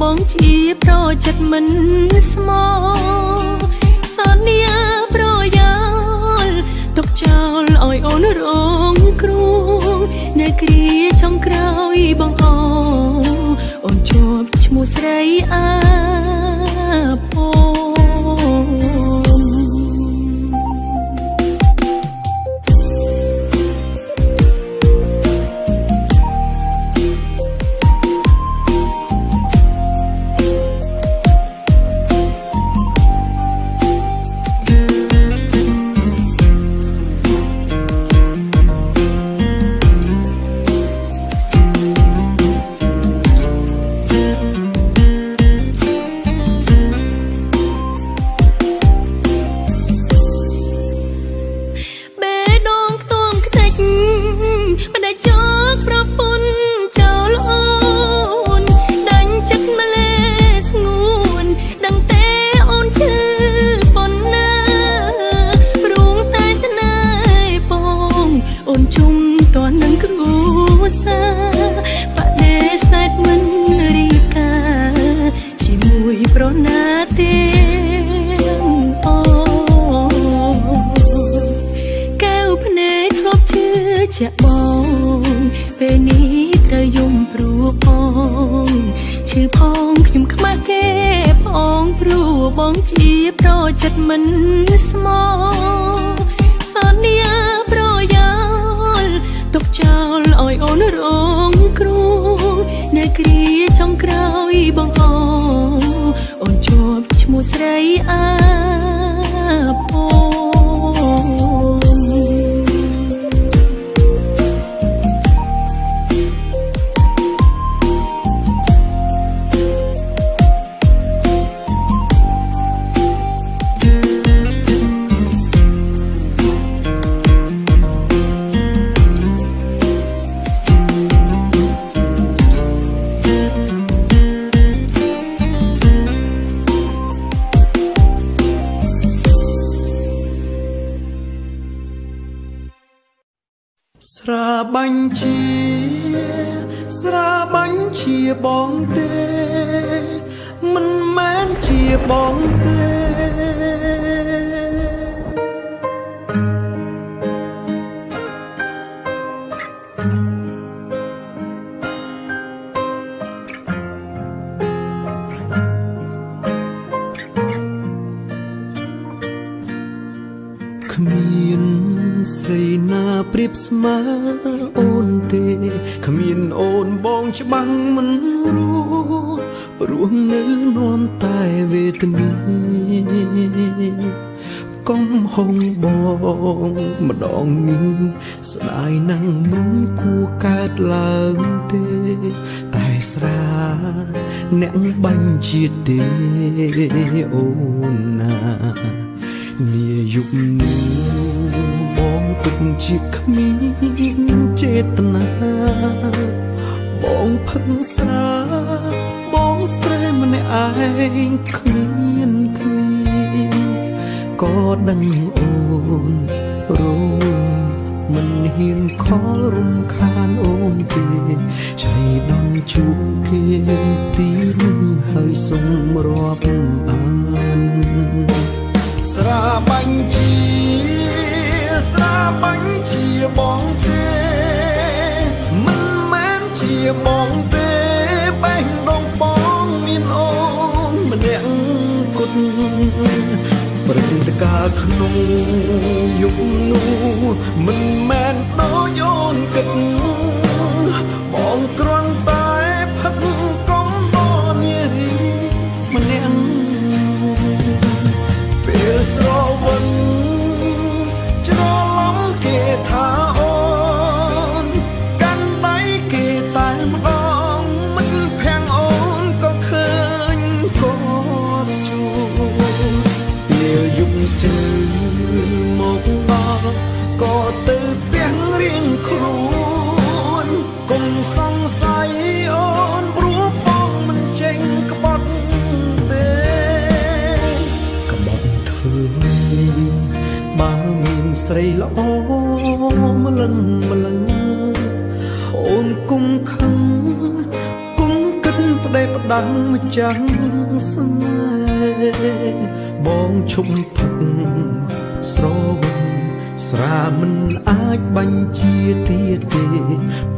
បងជាប្រចិត្តមិនស្មោសន្យាប្រយោលទុកចោលឲ្យអូនរងគ្រោះនៅគ្រាចុងក្រោយបងអូនអូនជាប់ឈ្មោះស្រីអា មិនស្មោះ ប្រៀបស្មើអូនទេគ្មានអូនបងច្បាំងមិនรู้រួងនៅនាំតែវេទនាកំហងបងម្ដងនេះស្ដាយនឹងមិនគួកើតឡើងទេ តែស្រាអ្នកបាញ់ជាតិទេអូនណា នាយប់នេះ ជាគ្មានចេតនាបងផឹកស្រាបងស្ត្រេម្នាក់ឯងគ្មានគ្មានក៏ដឹងអូនរងមិនហ៊ានខលរំខានអូនទេឆៃដំជួងគេទីនឹងហើយសុំរាប់អានស្រាបាញ់ជាស្រា បាញ់ជាបងទេ មិនមែនជាបងទេបេះដូងបងមានអូនម្នាក់គត់ព្រឹត្តិការណ៍ក្នុងយុគនោះមិនមែនដូចអូនគិតបងគ្រាន់ ផ្ដេផ្ដាំម្ចាំងស្នេហ៍បងឈុំផឹកស្រវិនស្រាមិនអាចបាញ់ជាទៀតទេ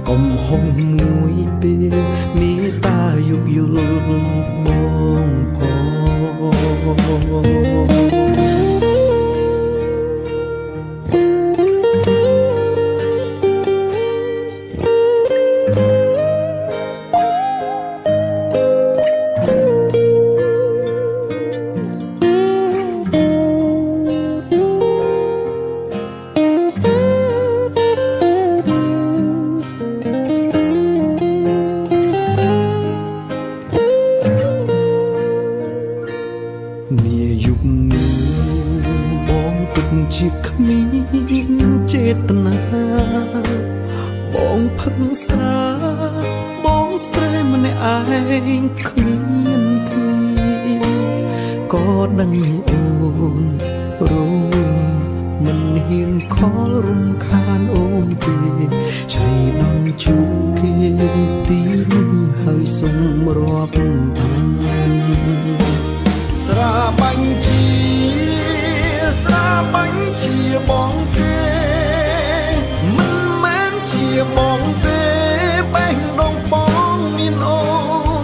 កុំហុំមួយពេលមេ ខលរំខានអូនទេឆៃដំជួងគេទីនឹងហើយសុំរាប់អានស្រាបាញ់ជាស្រាបាញ់ជាបងទេមិនមែនជាបងទេបេះដូងបងមានអូ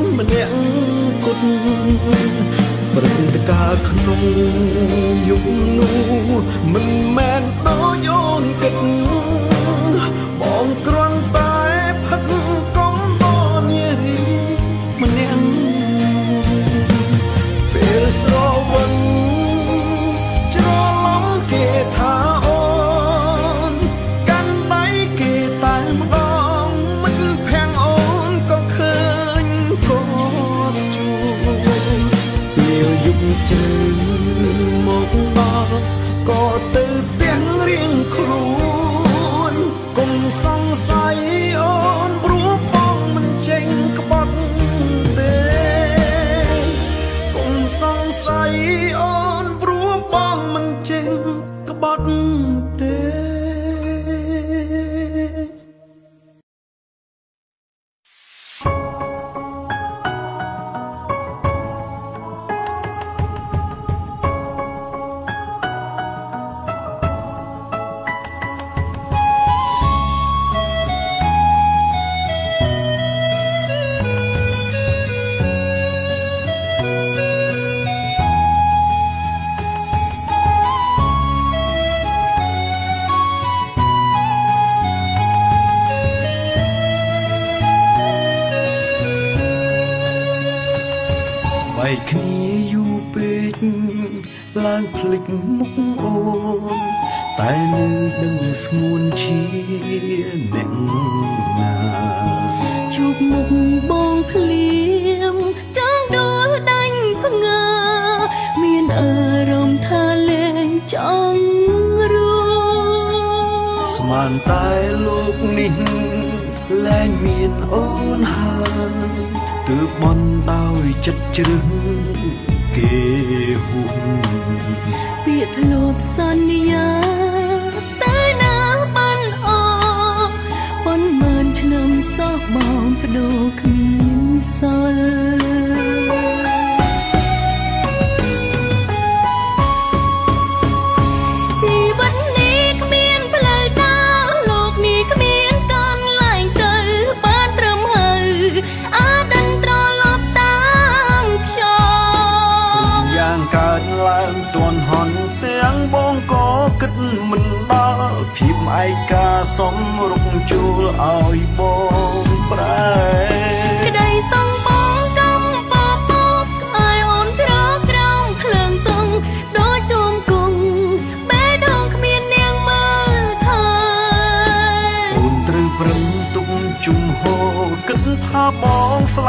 នម្នាក់គត់ព្រឹត្តិការណ៍ក្នុងយុគនោះមិនមែន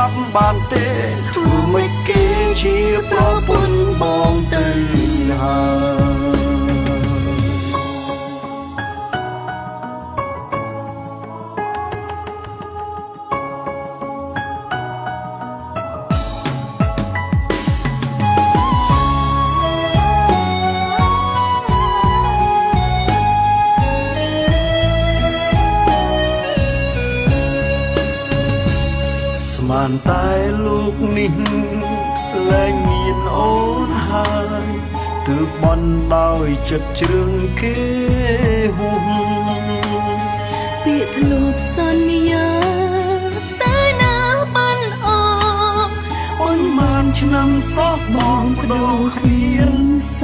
បងស្លាប់បានទេធ្វើមិនគេជាប្រពន្ធបង ចិត្តជ្រឹងគេហួងពាក្យធ្លាប់សន្យាតែណាបានអអូនបានឆ្នាំសោះបងបដូរគ្មានស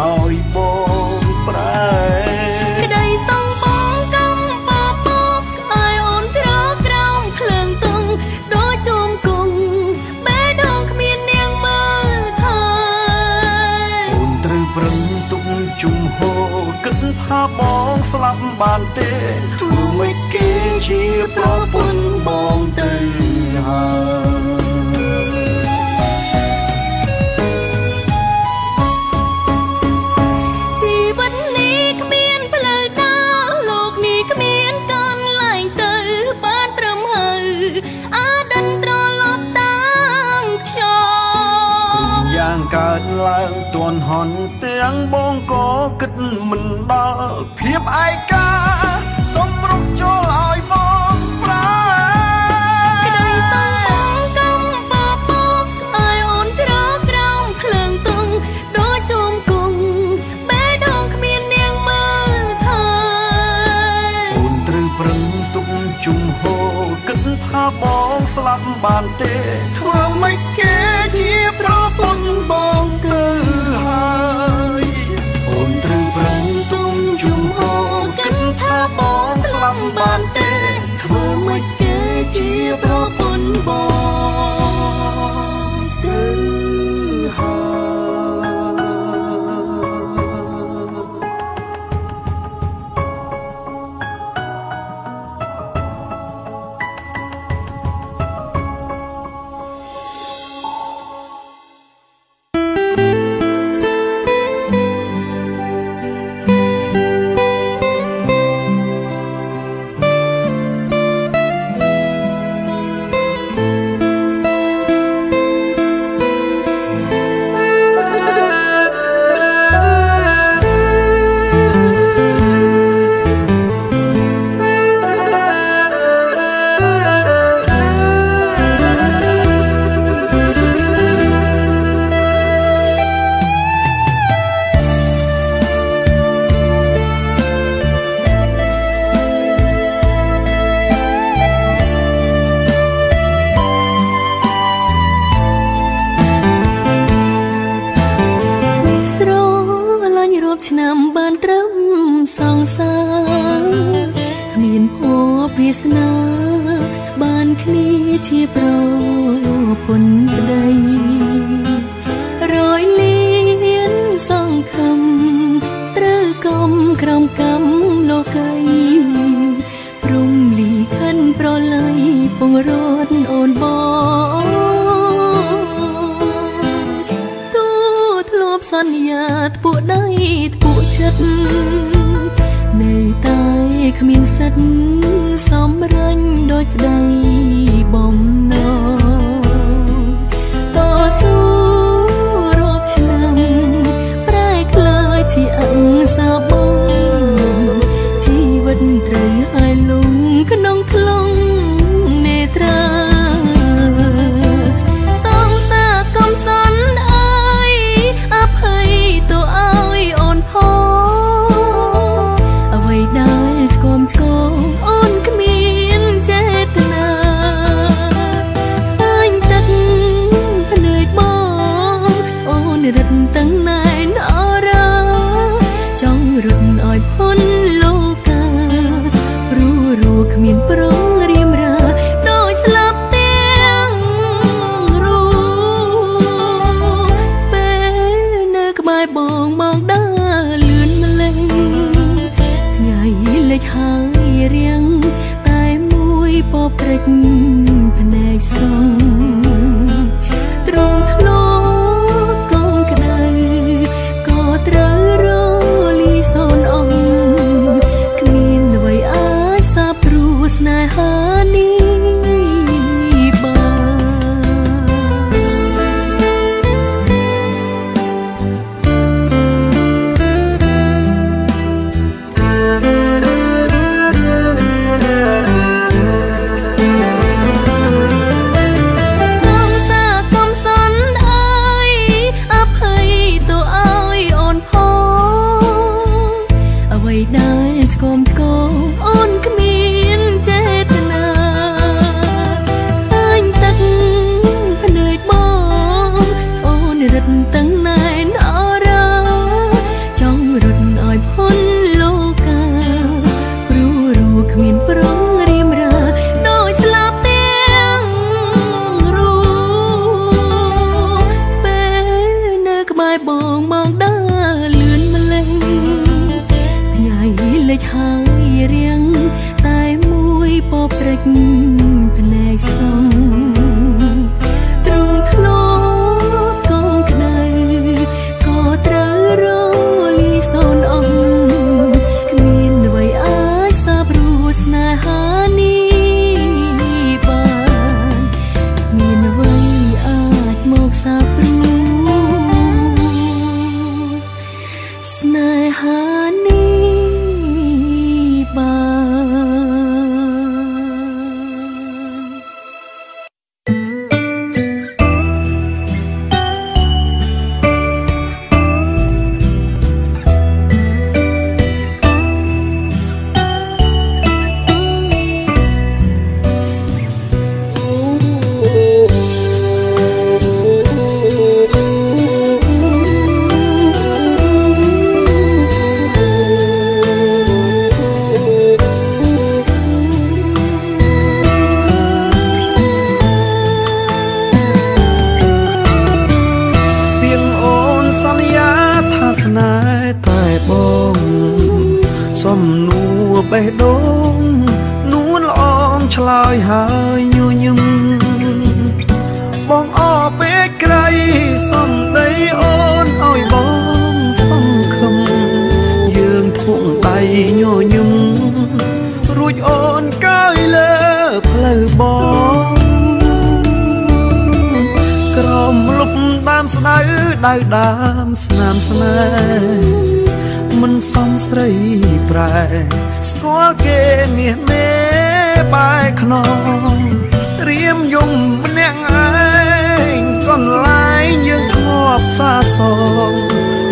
ឲ្យបងប្រែក្តីសងបងកំបបកឲ្យអូនច្រកក្រោមភ្លើងទងដូចជុំគង់បេះដូងគ្មាននាងមើលថើអូនត្រូវប្រឹងទុកជុំហូរគិតថាបងស្លាប់បានទេធ្វើមិនគេជាប្រពន្ធបងទៅហើយ មិនដល់ភាពឯកាសុំរុកចូលឲ្យបងប្រាក្តីសងបងកំបបកឲ្យអូនច្រកក្រោមភ្លើងទងដូចជុំគង់បេះដូងគ្មាននាងមើលថើអូនត្រូវប្រឹងទុកជុំហូរគិតថាបងស្លាប់បានទេ បងមកដើរលឿនម្លេងថ្ងៃលិចហើយរៀងតែមួយពព្រិច មស្នៅដៅដើមស្នាមស្នេហ៍មិនសំស្រីប្រែស្គាល់គេមាសមេបែកខ្នងត្រៀមយំម្នាក់ឯងកន្លែងយើងធ្លាប់សាសង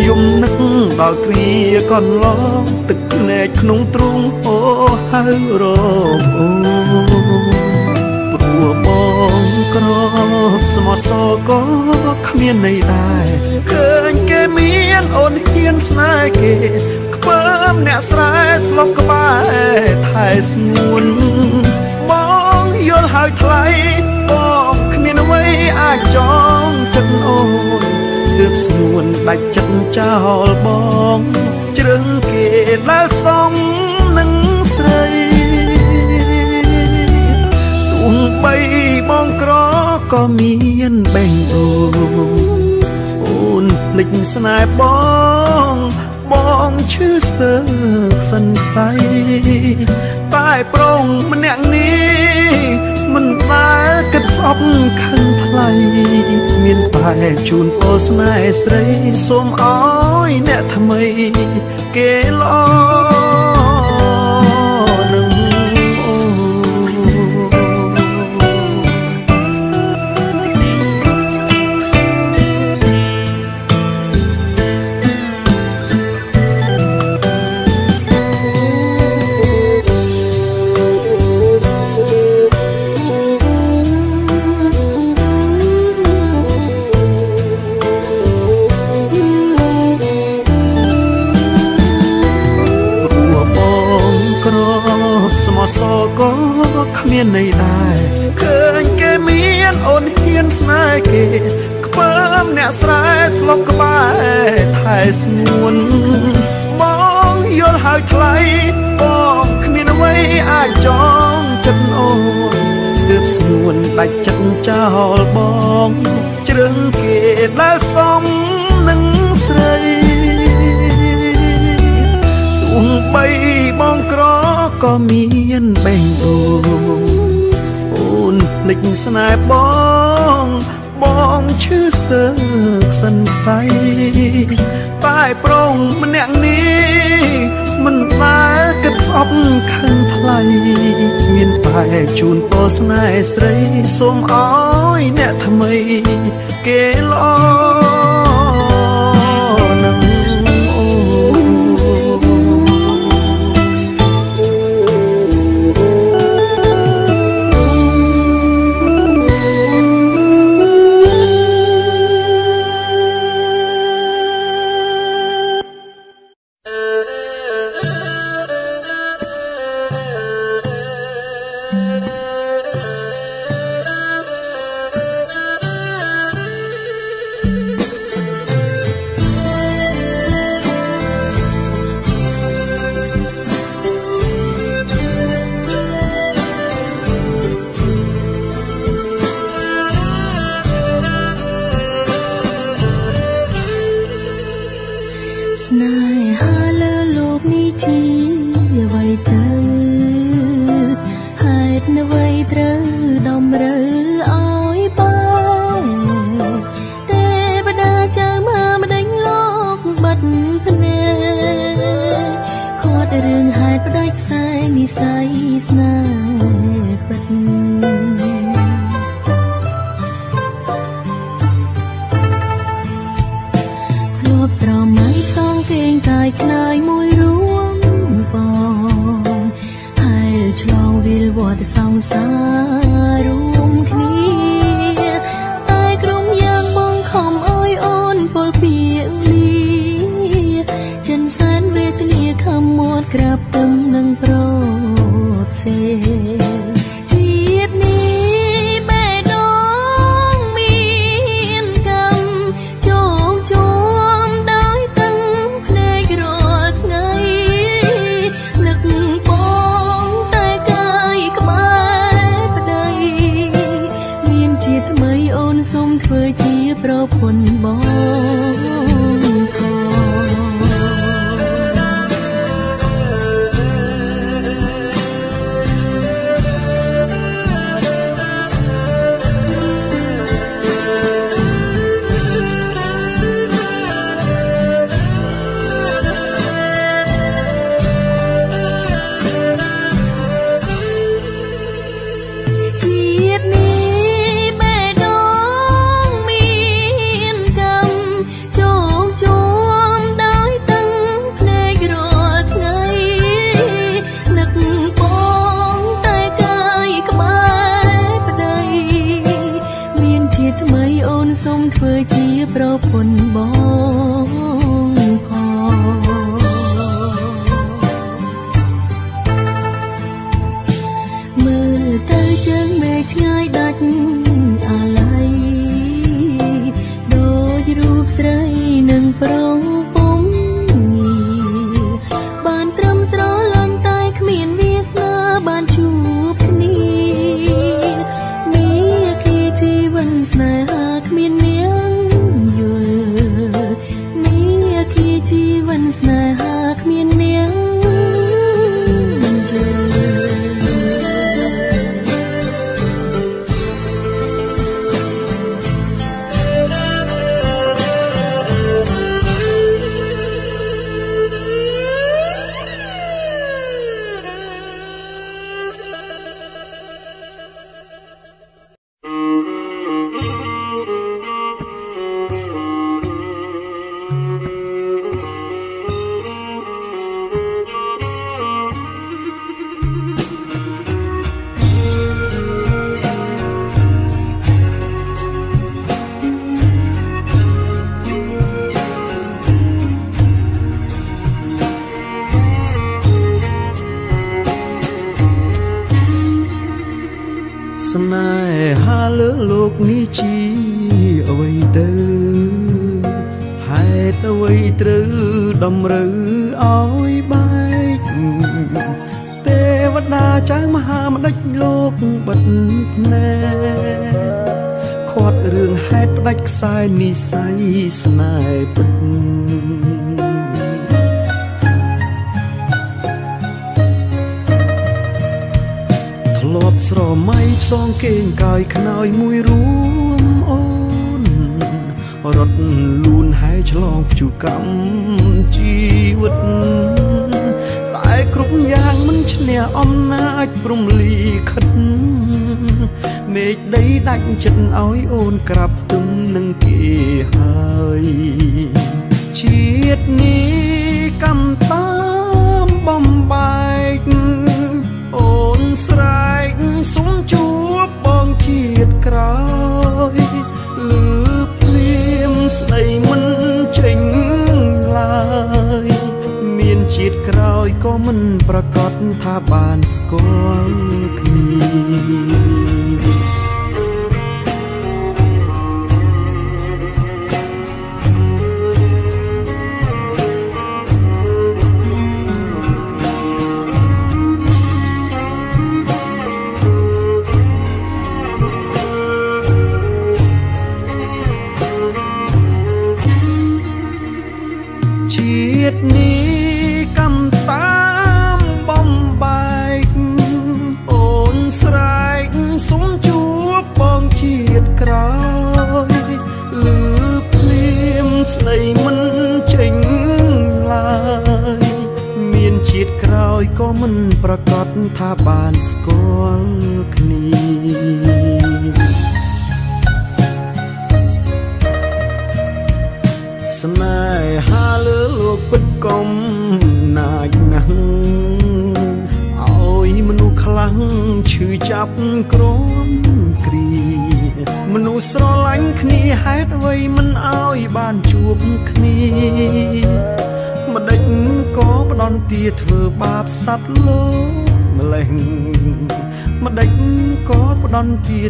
យំនឹកដល់គ្រាកន្លងទឹកភ្នែកក្នុងទ្រូងអូហៅរោមអូ បងក្របស្មោះសរក៏គ្មានន័យដែរឃើញគេមានអូនហ៊ានស្នេហ៍គេខ្ពើមអ្នកស្រែធ្លាប់ក្បែរថែស្ងួនបងយល់ហើយថ្លៃបងគ្មានអ្វីអាចចងចិត្តអូនទើបស្ងួនដាច់ចិត្តចោលបង ជ្រឹងគេដែលសំ បីបងក្រក៏មានបេងដូងអូនភ្លេចស្នេហ៍បងបងឈឺស្ទើរសន្ស័យតែប្រងម្នាក់នេះមិនដែលគិតស្អប់ខឹងថ្លៃមានតែជូនអូស្នេហ៍ស្រីសូមអើយអ្នកថ្មី គេល្អ ដាច់ចិត្តចោលបងជ្រឹងគេដែលសំនឹងស្រីទោះបីបងក្រក៏មានបេះដូងអូនភ្លេចស្នេហ៍បងបងឈឺស្ទើកសន្ស័យតែប្រងម្នាក់នេះមិនដែលគិត ស្អប់ខឹងថ្លៃមានតែជូនពរស្នេហ៍ស្រីសូមអើយអ្នកថ្មី គេល្អ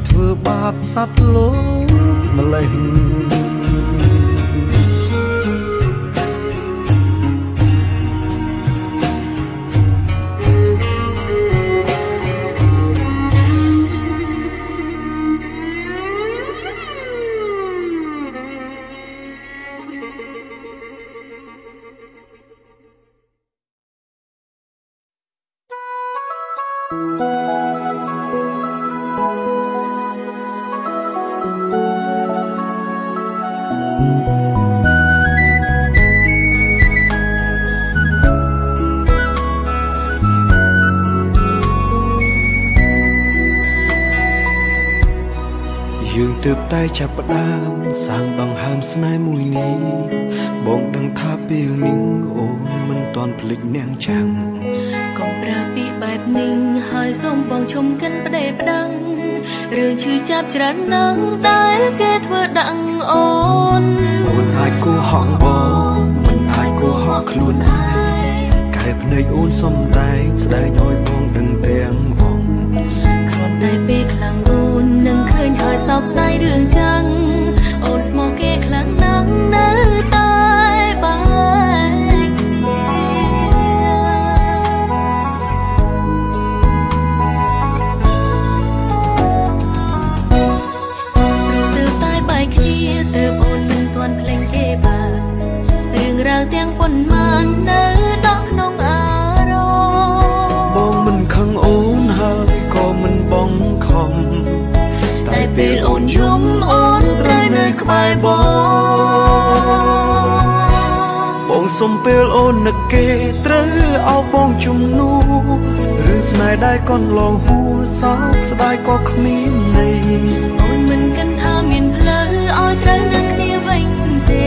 ធ្វើបាបសត្វលោកម្លេះ ចាប់ផ្ដើមសាងដងហើមស្នេហ៍មួយនេះបងដឹងថាពេលនេះអូនមិនទាន់ភ្លេចនាងចាំងកុំប្រើពីបែបនេះហើយសូមបងឈុំកិនប្តេប្តឹងរឿងឈឺចាប់ច្រើនណាស់ដែលគេធ្វើដឹងអូនអូនអាចគូហក់បងមិនអាចគូហក់ខ្លួនឯងកែភ្នែកអូនសំដែងស្ដែងឲ្យបងដឹងទាំង សោកស្ដាយរឿងចឹងអូនស្មោះគេខ្លាំង នយំអូនត្រូវនៅក្បែរបងបងសុំពេលអូននឹកគេត្រូវអោបបងជំនួរឿងស្នេហ៍ដែលកន្លងហួសោកស្ដាយក៏គ្មានន័យអូនមិនគិតថាមានផ្លូវឲ្យត្រូវនឹងគ្នាវិញទេ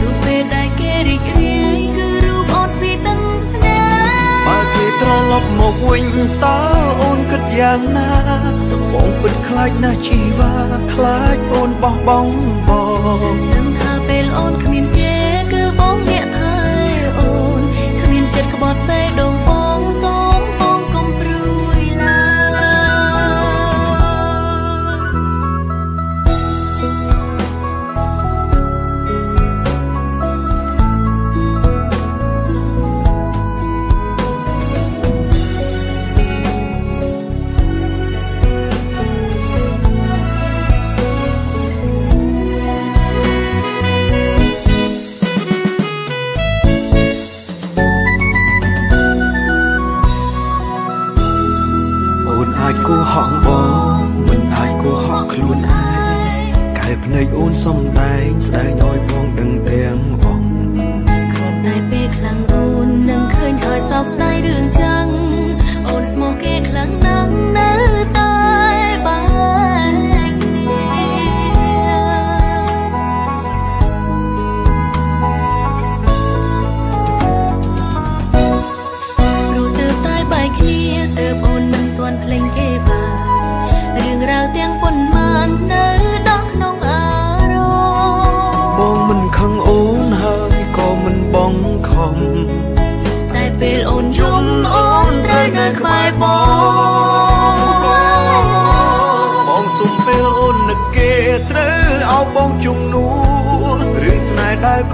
រូបពេលដែលគេរីករាយគឺរូបអូនស្វីតឹងភ្នែកបើគេត្រឡប់មកវិញតើអូនគិតយ៉ាងណាបង ពិតខ្លាចណាស់ជីវ៉ាខ្លាចអូនបោះបង់បងនឹងថាពេលអូនគ្មានគេគឺបងអ្នកថែអូនគ្មានចិត្តក្បត់ពេ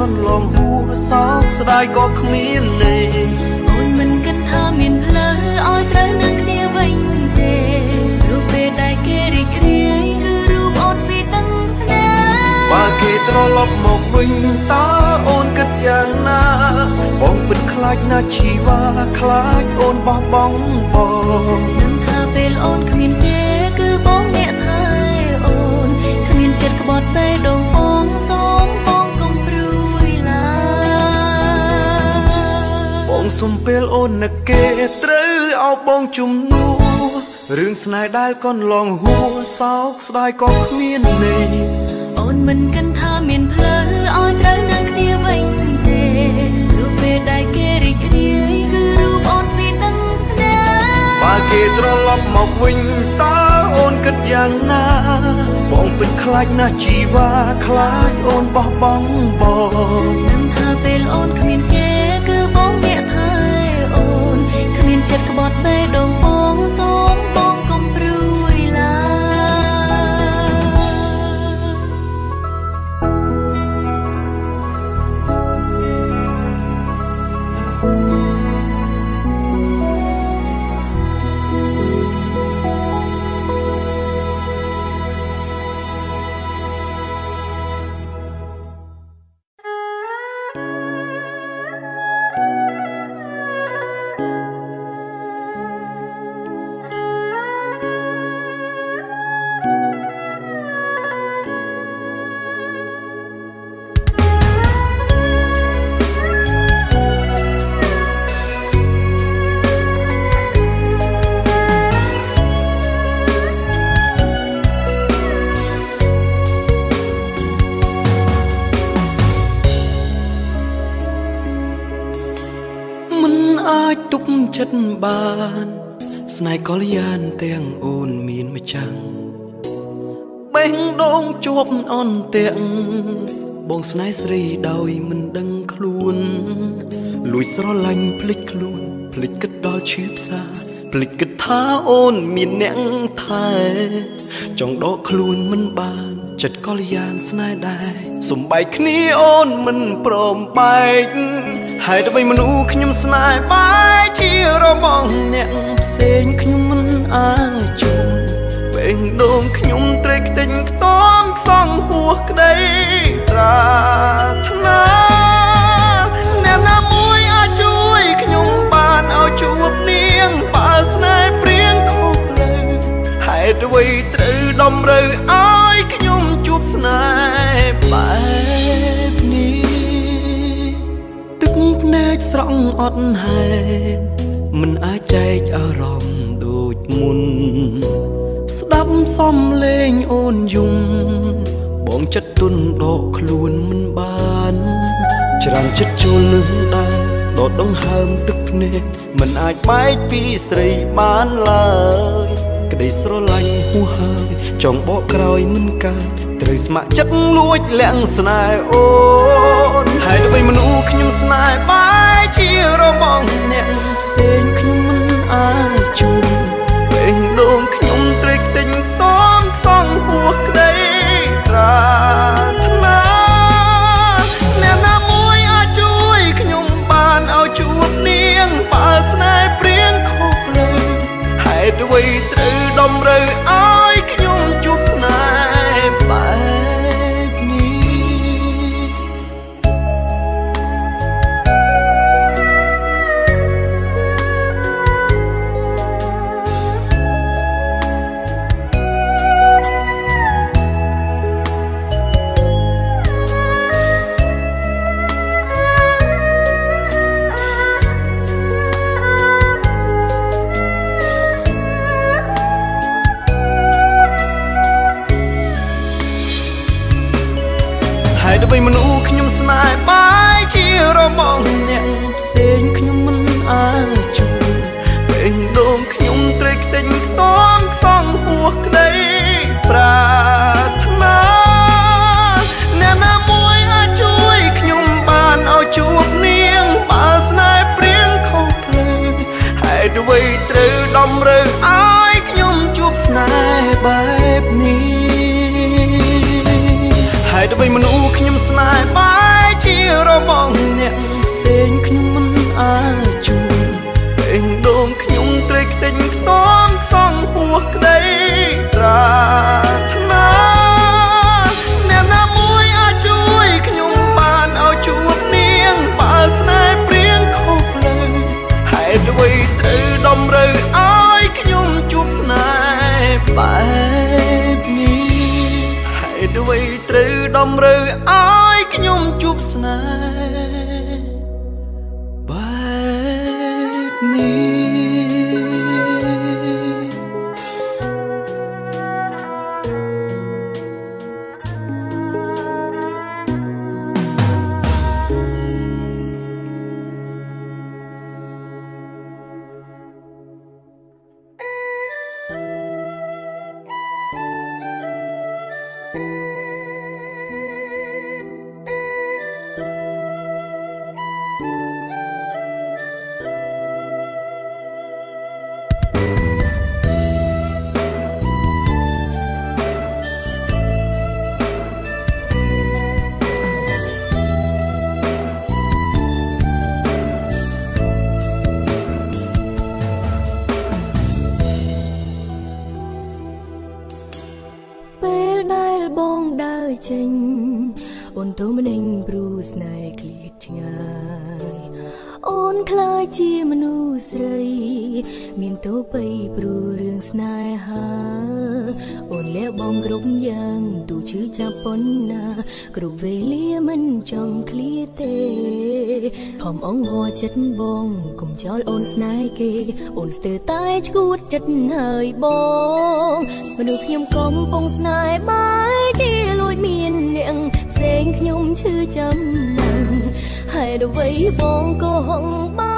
កន្លងហួសោកស្ដាយក៏គ្មានន័យអូនមិនគិតថាមានផ្លូវឲ្យត្រូវនឹងគ្នាវិញទេរូបពេលដែលគេរីករាយគឺរូបអូនស្វីដឹងណាបើគេត្រឡប់មកវិញតើអូនគិតយ៉ាងណាបងពិតខ្លាចណាជីវ៉ាខ្លាចអូនបោះបង់បងនឹងថាពេលអូនគ្មានគេគឺបងអ្នកថែអូនគ្មានចិត្តក្បត់តែដង សុំពេលអូននឹកគេត្រូវឲ្យបងជំនួរឿងស្នេហ៍ដែលកន្លងហួសោកស្ដាយក៏គ្មានន័យអូនមិនគិតថាមានផ្លូវឲ្យត្រូវនឹងគ្នាវិញទេរូបពេលដែលគេរីករាយគឺរូបអូនស្វីដឹងណាបើគេត្រឡប់មកវិញតើអូនគិតយ៉ាងណា បងពិតខ្លាចណាស់ជីវ៉ាខ្លាចអូនបោះបង់បងនឹងថាពេលអូន ស្នេហ៍កល្យានទាំងអូនមានម្ចាំងបេះដូងជាប់អន់ទាំងបងស្នេហ៍ស្រីដោយមិនដឹងខ្លួនលួចស្រឡាញ់ភ្លេចខ្លួនភ្លេចគិតដល់ឈឺផ្សាភ្លេចគិតថាអូនមានអ្នកថែចង់ដកខ្លួនមិនបានចិត្តកល្យានស្នេហ៍ដែរសំបែកគ្នាអូនមិនព្រមបែកហេតុអ្វីមនុស្សខ្ញុំស្នេហ៍បែកជារបងអ្នកផ្សេងខ្ញុំមិនអាចជុំពេងដងខ្ញុំត្រេកទិញខ្ទមខ្សងហួសក្តីប្រាថ្នាអ្នកណាមួយអាចជួយខ្ញុំបានឲ្យជួបនាងបើស្នេហ៍ព្រៀងខុសលើហេតុអ្វីត្រូវដំរើឲ្យខ្ញុំជួបស្នេហ៍បែបនេះទឹកភ្នែកស្រង់អត់ហេតុ មិនអាចចែកអារម្មណ៍ដូចមុន ស្ដាប់សំលេងអូនយំបងចិត្តទុនដកខ្លួនមិនបាន ច្រើនចិត្តចូលនឹងដែរដកដងហើមទឹកភ្នែកមិនអាចបែកពីស្រីបានឡើយ ក្តីស្រឡាញ់ហួសហើយចង់បកក្រោយមិនកើតត្រូវស្ម័គ្រចិត្តលួចលាក់ស្នេហ៍អូន ហើយដើម្បីមនុស្សខ្ញុំស្នេហ៍បែរជារបងអ្នកផ្សេងខ្ញុំមិនអាចជួបពេលដងខ្ញុំត្រេកទិញខ្ទមខ្សងហួសក្តីប្រាថ្នាអ្នកណាមួយអាចជួយខ្ញុំបានឲ្យជួបនាងបើស្នេហ៍ព្រៀងខុសលើហេតុអ្វីត្រូវដំរើឲ្យ មងអ្នកផ្សេងខ្ញុំមិនអាចជួយពេលដងខ្ញុំត្រេកខ្ទេញខ្ទាំខ្សងហួសក្តីប្រាថ្នាអ្នកណាមួយអាចជួយខ្ញុំបានឲ្យជួបនាងបើស្នេហ៍ព្រៀងខុសផ្លូវហេតុអ្វីត្រូវដំរើឲ្យខ្ញុំជួបស្នេហ៍បែបនេះហេតុអ្វីមនុស្សខ្ញុំស្នេហ៍បែប ជារបងអ្នកផ្សេងខ្ញុំមិនអាចជួយពេលដងខ្ញុំត្រេកខ្ទេញខ្ទាំខ្សងហួសក្តីត្រាថ្នាអ្នកណាមួយអាចជួយខ្ញុំបានឲ្យជួបនាងបើស្នេហ៍ព្រៀងខុសផ្លូវហេតុអ្វីត្រូវដំរើឲ្យខ្ញុំជួបស្នេហ៍បែបនេះហេតុអ្វីត្រូវដំរើឲ្យ ម្នេញព្រោះស្នេហ៍ឃ្លាតឆ្ងាយអូនខ្លាចជាមនុស្សស្រី មានទោសបីព្រោះរឿងស្នេហា អូនលះបងគ្រប់យ៉ាងទូឈឺចាប់ប៉ុណ្ណា គ្រប់វេលាមិនចង់ឃ្លាតទេខំអងហួចិត្តបងកុំចោលអូនស្នេហ៍គេ អូនស្ទើរតែឈួតចិត្តហើយបងមនុស្សខ្ញុំកំពុងស្នេហ៍បាយជា ខ្ញុំឈឺចាំណាស់ហើយអ្វីបងក៏ហងបោក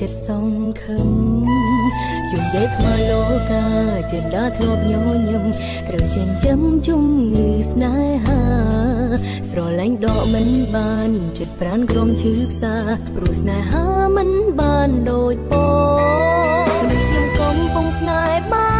ចិត្តសងខឹមយំយាយខ្មៅលោកាចិនដាធ្លាប់ញញឹមត្រូវចិញ្ចឹមជំងឺស្នេហាស្រឡាញ់ដកមិនបានចិត្តប្រានក្រុមឈឺផ្សាព្រោះស្នេហាមិនបានដូចបងមនុស្សខ្ញុំកំពុងស្នេហ៍បាយ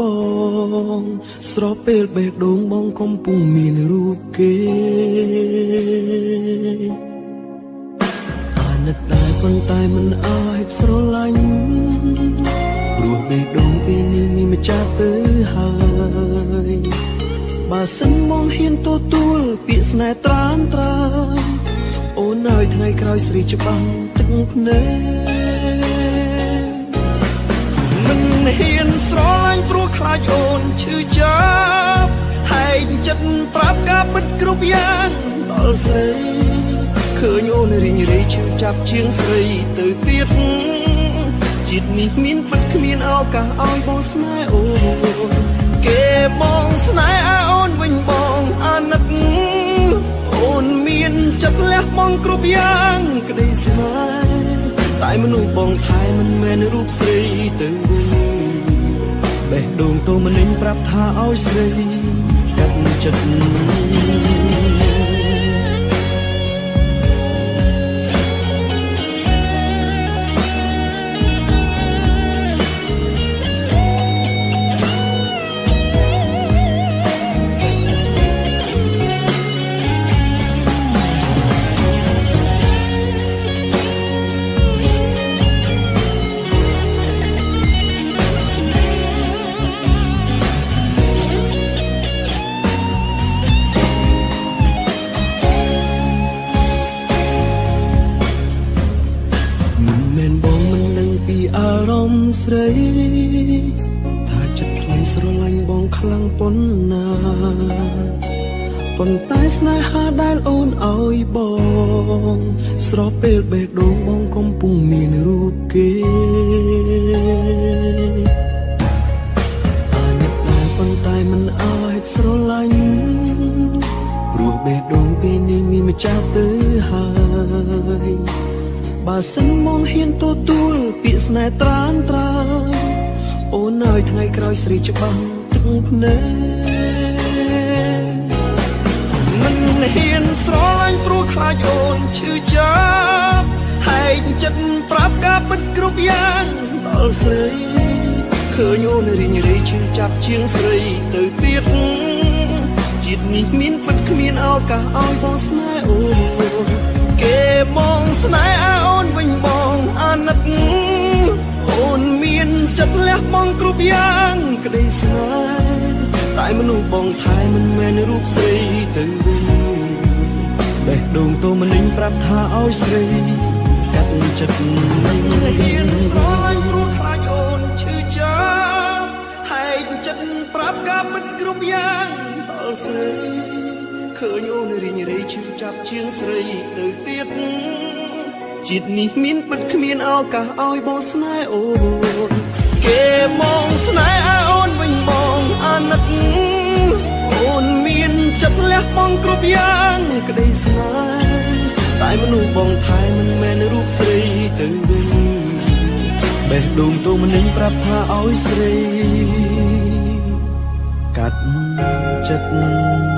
បងស្រពេលបេះដូងបងកំពុងមានរូបគេអាណិតដែរប៉ុន្តែមិនអាចស្រឡាញ់ព្រោះបេះដូងពេលនេះមានម្ចាស់ទៅហើយបើសិនមកហ៊ានទទួលពាក្យស្នេហ៍ត្រានត្រើយអូនហើយថ្ងៃក្រោយស្រីច្បាស់ទឹកភ្នែក រីឃើញអូនរីងរាយឈឺចាប់ជាងស្រីទៅទៀតជាតិនេះមានពិតគ្មានឱកាសឲ្យបងស្នេហ៍អូនគេបងស្នេហ៍អូនវិញបងអាណិតអូនមានចិត្តលះបង់គ្រប់យ៉ាងក្តីស្នេហ៍តែមនុស្សបងថែមិនមែនរូបស្រីទៅវិញបេះដូងតូមនិញប្រាប់ថាឲ្យស្រីកាត់ចិត្ត ស្រីច្បាស់ទឹកភ្នែកមិនហ៊ានស្រឡាញ់ព្រោះខ្លាចអូនឈឺចាប់ហែកចិត្តប្រាប់ការពិតគ្រប់យ៉ាងដល់ស្រីឃើញអូនរីងរាយឈឺចាប់ជាងស្រីទៅទៀតជាតិនេះមានពិតគ្មានឱកាសឲ្យបងស្នេហ៍អូនគេមកស្នេហ៍អូនវិញបងអាណិតអូនមាន ចិត្តលះបង់គ្រប់យ៉ាងក្តីស្នេហ៍តែមនុស្សបងថែមិនមែនរូបស្រីទៅវិញបេះដូងតូមនិញប្រាប់ថាឲ្យស្រីកាត់ចិត្តមិនហ៊ានស្រឡាញ់ព្រោះខ្លាចអូនឈឺចាប់ហែកចិត្តប្រាប់ការពិតគ្រប់យ៉ាងដល់ស្រីឃើញអូនរីងរាយឈឺចាប់ជាងស្រីទៅទៀតជាតិនេះមានពិតគ្មានឱកាសឲ្យបងស្នេហ៍អូន គេមកស្នេហ៍អូនវិញបងអាណិតអូនមានចិត្តលះបង់គ្រប់យ៉ាងក្តីស្នេហ៍តែមនុស្សបងថែមិនមែនរូបស្រីទៅវិញបេះដូងតូមនិញប្រាប់ថាឲ្យស្រីកាត់ចិត្ត